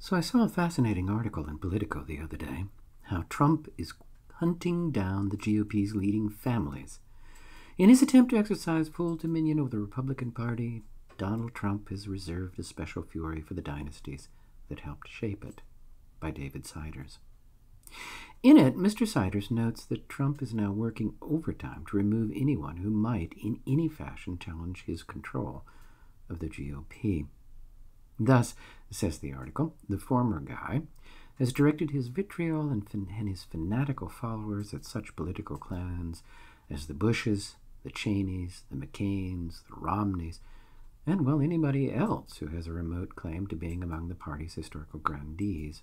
So I saw a fascinating article in Politico the other day how Trump is hunting down the GOP's leading families. In his attempt to exercise full dominion over the Republican Party, Donald Trump has reserved a special fury for the dynasties that helped shape it, by David Siders. In it, Mr. Siders notes that Trump is now working overtime to remove anyone who might, in any fashion, challenge his control of the GOP. Thus, says the article, the former guy has directed his vitriol and, and his fanatical followers at such political clans as the Bushes, the Cheneys, the McCains, the Romneys, and, well, anybody else who has a remote claim to being among the party's historical grandees.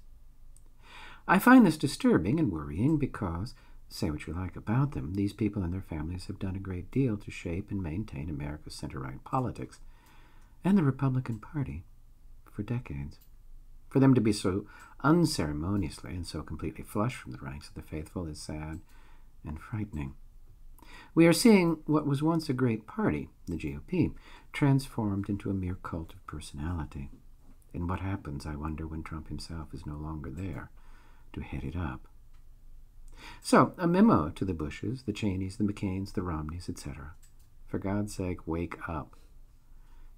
I find this disturbing and worrying because, say what you like about them, these people and their families have done a great deal to shape and maintain America's center right politics and the Republican Party for decades. For them to be so unceremoniously and so completely flushed from the ranks of the faithful is sad and frightening. We are seeing what was once a great party, the GOP, transformed into a mere cult of personality. And what happens, I wonder, when Trump himself is no longer there to head it up? So, a memo to the Bushes, the Cheneys, the McCains, the Romneys, etc. For God's sake, wake up.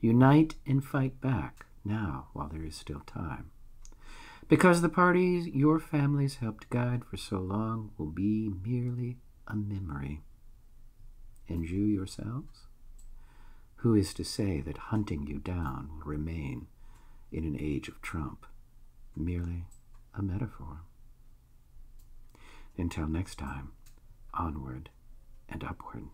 Unite and fight back now while there is still time. Because the parties your families helped guide for so long will be merely a memory. And you yourselves? Who is to say that hunting you down will remain in an age of Trump merely a metaphor? Until next time, onward and upward.